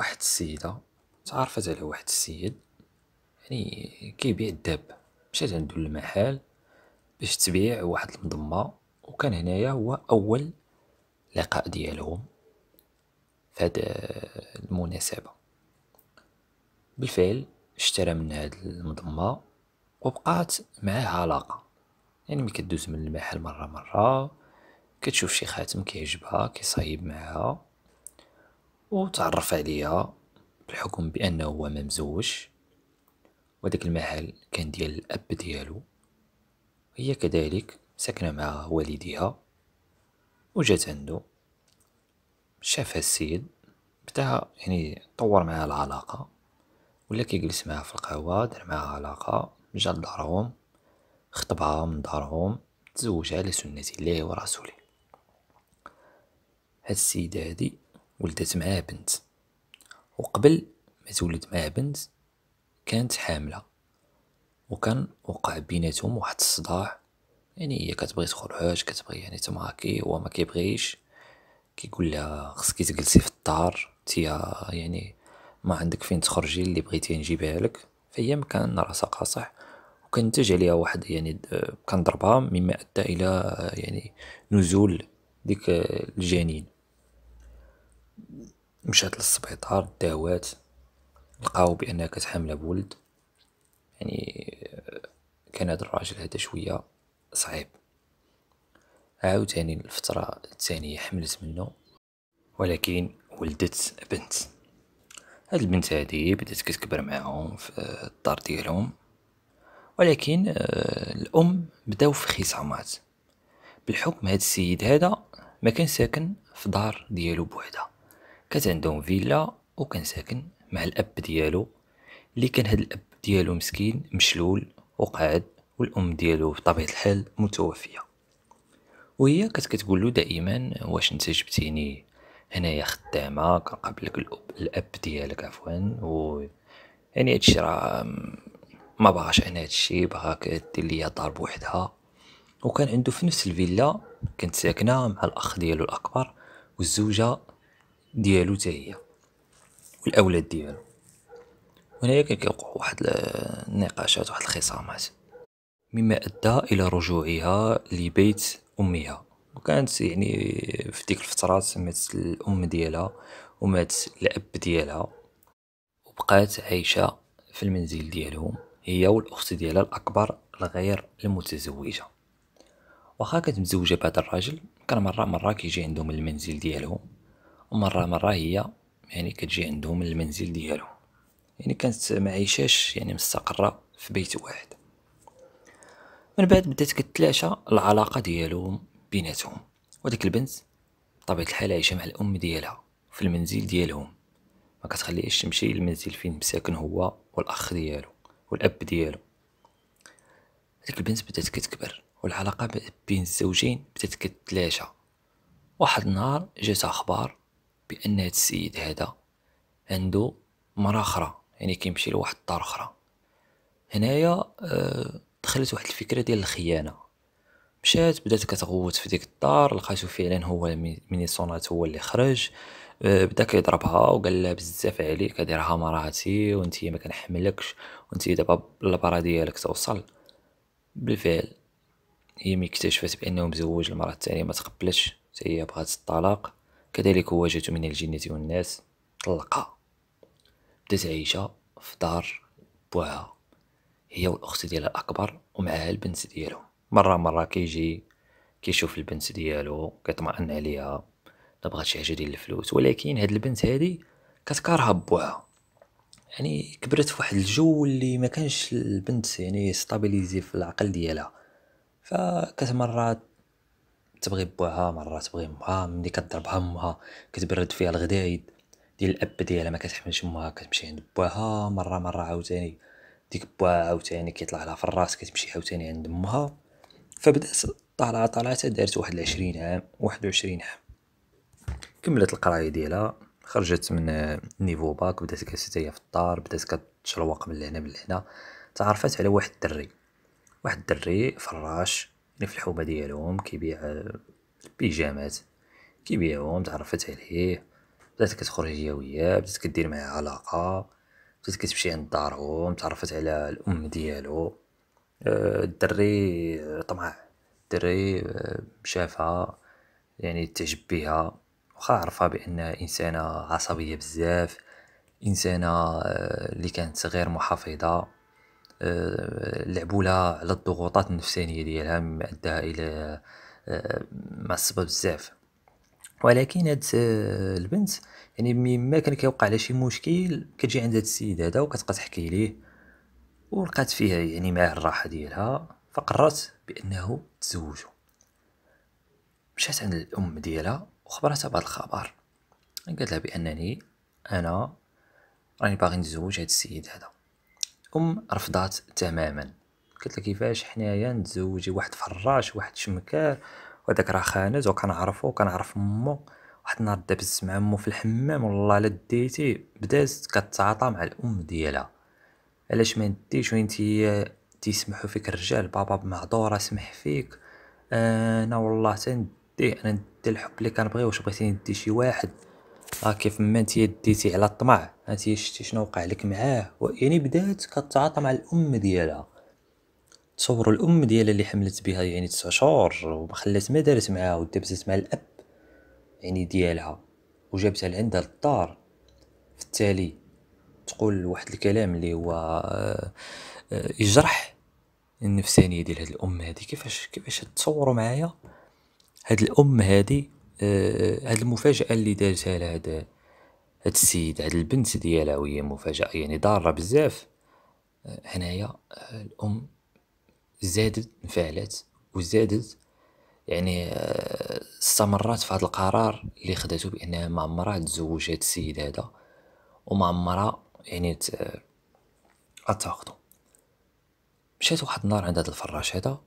واحد السيدة تعرفت على واحد السيد يعني كيبيع الدابة مشات عندو للمحل باش تبيع واحد المضمة وكان هنايا هو أول لقاء ديالهم فهاد المناسبة. بالفعل اشترى من هاد المضمة وبقات معاه علاقة. يعني ملي كدوز من المحل مرة مرة كتشوف شي خاتم كيعجبها كيصايب معاها. وتعرف عليها بالحكم بأنه هو ممزوج وداك المحل كان ديال الأب ديالو. هي كذلك ساكنة مع والديها وجات عنده. شافها السيد بدأ يعني طور معها العلاقة ولا كيجلس معها في القهوة دار معها علاقة جا لدارهم خطبها من دارهم تزوج على سنة الله ورسوله. هاد السيدة هادي ولدت معاه بنت. وقبل ما تولد معاه بنت كانت حاملة. وكان وقع بيناتهم واحد الصداع. يعني هي كتبغي تخرج كتبغي يعني تماكي هو ما كيبغيش. كيقول لها خصك تجلسي في الدار. تيا يعني ما عندك فين تخرجي اللي بغيتي نجيبها لك. فهي ما كان راسها قاصح. وكنتج عليها واحد يعني كنضربها مما أدى إلى يعني نزول ديك الجنين. مشات للسبيطار داوات لقاو بأنها كانت بولد. يعني كان هذا الراجل هذا شوية صعيب. عاوتاني الفترة الثانية حملت منه ولكن ولدت بنت. هاد البنت هادي بدات كتكبر معاهم في الدار ديالهم. ولكن آه، الأم بداو في خصامات. بالحكم هاد السيد هذا ما كان ساكن في دار ديالو بوحده كانت عندهم فيلا وكان ساكن مع الأب ديالو اللي كان هاد الأب ديالو مسكين مشلول وقاعد والام ديالو بطبيعة الحال متوفية. وهي كانت كتقول له دائما واش أنت جبتيني هنايا خدامة كنقابلك الاب, ديالك عفوا و يعني هادشي راه ما بغاش أنا هادشي بغاك دير ليا دار بوحدها وكان عنده في نفس الفيلا كانت ساكنة مع الأخ ديالو الأكبر والزوجة ديالو حتى هي والأولاد ديالو. هنايا كان كيوقعوا واحد النقاشات واحد الخصامات. مما أدى إلى رجوعها لبيت أمها. وكانت يعني في ديك الفترات ماتت الأم ديالها ومات الأب ديالها. وبقات عايشة في المنزل ديالهم. هي والأخت ديالها الأكبر الغير المتزوجة. واخا كانت متزوجه بهذا الراجل كان مرة مرة كيجي عندهم المنزل ديالهم. ومرة مرة هي يعني كتجي عندهم المنزل ديالهم يعني كانت معيشاش يعني مستقرة في بيت واحد. من بعد بدات كتلاشى العلاقة ديالهم بيناتهم. وديك البنت بطبيعة الحال عايشة مع الأم ديالها في المنزل ديالهم. ما كتخليهاش تمشي للمنزل فين مساكن هو والأخ ديالو والأب ديالو. هذيك البنت بدات كتكبر والعلاقة بين الزوجين بدات كتلاشى. واحد النهار جات أخبار بأن هاد السيد هذا عنده مرا أخرى يعني كيمشي لواحد الدار أخرى. هنايا آه دخلت واحد الفكرة ديال الخيانة. مشات بدات كتغوت في ديك الدار لقاتو فعلا هو ميني صونات هو اللي خرج. آه، بدأ كيضربها وقال لها بزاف عليك هادي مراتي وأنت ما كنحملكش وأنت دابا البرا ديالك توصل. بالفعل هي ملي اكتشفت بأنه مزوج المرأة الثانية ما تقبلتش هي بغات الطلاق. كذلك جاتو من الجنة والناس طلقها بدأت عايشة في دار بوها هي والأخت ديالها الأكبر ومعها البنت ديالو مرة مرة كيجي كيشوف البنت ديالو كيطمئن عليها. بغات شي حاجة ديال الفلوس. ولكن هاد البنت هادي كتكارها بوها يعني كبرت في واحد الجو اللي ما كانش البنت يعني stabilisée في العقل ديالها. فكت مرات تبغي بوها مرات تبغي امها ملي كضربها امها كتبرد فيها الغدايد. ديال الأب ديالها ما كتحملش امها كتمشي عند بوها مرة مرة عاوتاني. ديك بوها عاوتاني كيطلع لها في الراس كتمشي عاوتاني عند امها فبدات طالعة طالعة دارت واحد العشرين عام واحد وعشرين عام. كملت القراية ديالها. خرجت من niveau bac بدات جالسه هي في الدار بدات كتشروق من لهنا من لهنا. تعرفت على واحد الدري. واحد الدري فراش. في الحومه ديالهم كيبيع البيجامات كيبيعهم تعرفت عليه. بدات كتخرج هي وياه بدات كدير معاه علاقة. بدات كتمشي عند دارهم تعرفت على الأم ديالو. آه، الدري طمع الدري آه، شافها يعني تعجب بها. واخا عرفها بانها إنسانة عصبية بزاف. إنسانة آه، اللي كانت غير محافظة. لعبوا لها على الضغوطات النفسانيه ديالها مما اداها إلى معصبه بزاف. ولكن هاد البنت يعني مما كان كيوقع لها شي مشكل كتجي عند هاد السيد هذا وكتبقى تحكي ليه ولقات فيه يعني معاه الراحة ديالها فقررت بأنه تزوجوا مشات عند الأم ديالها وخبرتها بهذا الخبر. قالت لها بأنني أنا راني باغي نتزوج هاد السيد هذا. أم رفضات تماما. قالت لها كيفاش حنايا نتزوجي واحد فراش واحد شمكار وهداك راه خانز وكنعرفو وكنعرف مو. واحد النهار دابز مع مو في الحمام والله لا ديتي بدات كتعاطى مع الأم ديالها. علاش ما نديش؟ وين تي تيسمحوا فيك الرجال؟ بابا بمعذور اسمح فيك. أنا والله تندي أنا ندي الحب اللي كنبغي واش بغيتي ندي شي واحد؟ ها كيف ما انت ديتي على الطمع. انت شتي شنو وقع لك معاه. يعني بدات كتعاطى مع الأم ديالها. تصوروا الأم ديالها اللي حملت بها يعني تسع شهور وما خلات ما دارت معاها ودابزت مع الأب يعني ديالها وجابتها لعندها للدار. في التالي تقول واحد الكلام اللي هو آه، يجرح النفسانية ديال هاد الأم هادي. كيفاش كيفاش تصوروا معايا؟ هاد الأم هادي هاد المفاجأة اللي دارتها لهاد هاد السيد هاد البنت ديالها وهي مفاجأة يعني ضارة بزاف. هنايا الأم زادت انفعلات وزادت يعني استمرت في هذا القرار اللي خدته بأنها ما عمرها تزوج هاد السيد هذا وما عمرها يعني اتاخدو مشات واحد النهار عند هاد الفراش هذا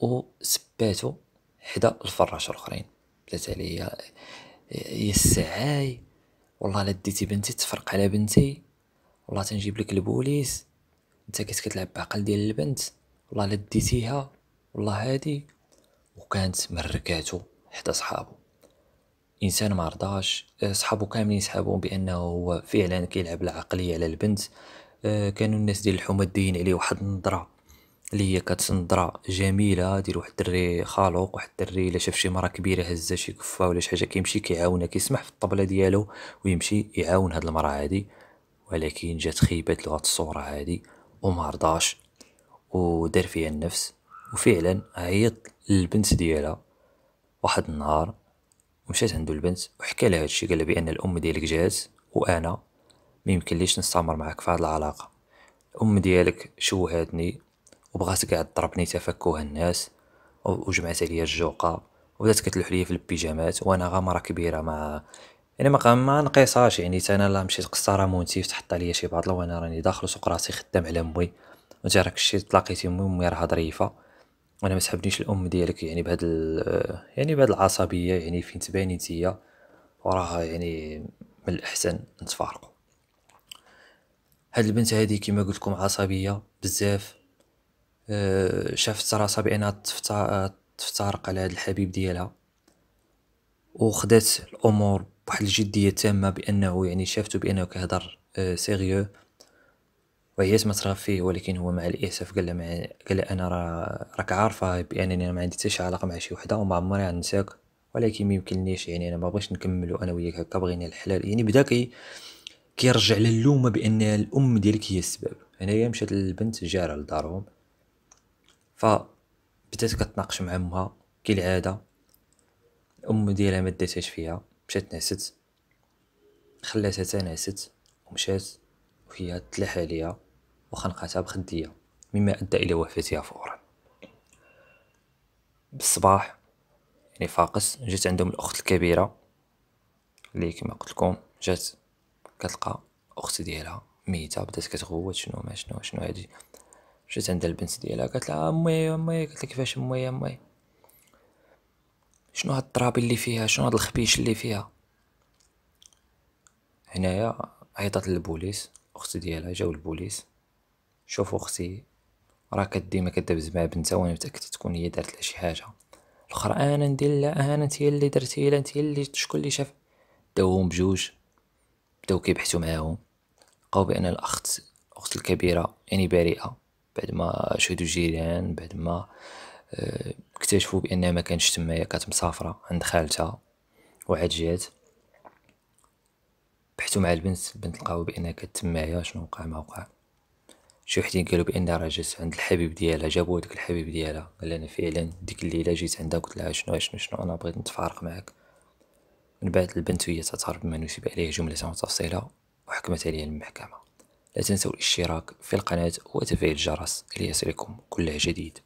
وسباتو حدا الفراش الأخرين. قالت عليا يا السعاي. والله لا ديتي بنتي تفرق على بنتي. والله تنجيب لك البوليس. انت كنت كتلعب بعقل ديال البنت والله لا ديتيها والله هادي. وكانت مركاتو حدا صحابو. انسان ما رضاش. صحابو كاملين سحابو بأنه هو فعلا كيلعب العقلية على البنت. آه، كانوا الناس ديال الحومة داين عليه واحد النظرة. اللي هي نظره جميلة ديال واحد الدري خالق واحد الدري إلا شاف شي مرا كبيرة هزه شي كفة ولا شي حاجة كيمشي كيعاونها كيسمح في الطبلة ديالو ويمشي يعاون هاد المرا هادي. ولكن جات خيبات له هاد الصورة هادي وما رضاش ودار فيها النفس. وفعلا عيط للبنت ديالها واحد النهار ومشات عندو البنت وحكى لها هادشي قال بأن الأم ديالك جات وأنا ما يمكنليش نستمر معاك في هاد العلاقة. الأم ديالك شوهاتني وبغات كاع تضربني تفكها الناس وجمعت عليا الجوقة وبدات كتلوح ليا في البيجامات وأنا غامره كبيرة مع يعني ما ما نقيصاش يعني أنا لا مشيت قصاره مونتي تحط عليا شي باطله وأنا راني داخل سوق راسي خدام على امي وانت راك شتي تلاقيتي امي امي راها ظريفة. وأنا ما تحبنيش الأم ديالك يعني بهاد يعني بهاد العصبية يعني فين تباني نتيا وراها يعني من الأحسن نتفارقوا هاد البنت هادي كيما قلت لكم عصبية بزاف شافت راسها بأنها تفترق على هاد الحبيب ديالها. وخدات الأمور بواحد الجدية تامة بأنه يعني شافته بأنه كيهضر سيريو وهي ما فيه ولكن هو مع الإسف قال مع قال أنا راك عارفة بأنني ما عندي حتى شي علاقة مع شي وحدة وما عمري غنساك ولكن ما يمكننيش يعني أنا ما بغيتش نكملو أنا وياك هكا بغينا الحلال. يعني بدأ كي كيرجع للومه بأن الأم ديالك هي السبب. هنايا مشات البنت جارة لدارهم. ف بدات كتناقش مع امها كالعاده الام ديالها ما داتهاش فيها مشات نعست خلاتها تنعست ومشات وهي تلاح عليها وخنقاتها بخدية مما أدى إلى وفاتها فورا. بالصباح يعني فاقس جات عندهم الأخت الكبيرة اللي كما قلت لكم جات كتلقى أخت ديالها ميتة بدات كتغوت شنو ما شنو شنو هادي. جات عند البنت ديالها؟ قالت لها أمي أمي. قالت لها كيفاش أمي أمي؟ شنو هاد التراب اللي فيها؟ شنو هاد الخبيش اللي فيها؟ هنايا عيطات للبوليس أختي ديالها جاو البوليس شوفوا أختي راه ديما كدابز مع بنتها وأنا متاكد تكون هي دارت لها شي حاجة. الأخرى أنا ندير لها أنا أنت اللي درتي لها أنت اللي شكون اللي شاف. بداو هما بجوج بداو كيبحثو معاهم. لقاو بأن الأخت الأخت الكبيرة يعني بريئه بعد ما شهدوا الجيران بعد ما آه، اكتشفوا بانها ما كانش تمايا كانت مسافرة عند خالتها وعاد جات. بحثوا مع البنت البنت لقاو بأنها كانت تمايا شنو وقع ما وقع. شي وحدين قالوا بأنها راه جات عند الحبيب ديالها جابوا داك الحبيب ديالها. قال أنا فعلا ديك الليلة جيت عندها قلت لها شنو شنو شنو أنا بغيت نتفارق معاك. من بعد البنت وهي تعترف بما نسب عليه جملة وتفصيلة وحكمت عليها المحكمة. لا تنسوا الاشتراك في القناة وتفعيل الجرس ليصلكم كل جديد.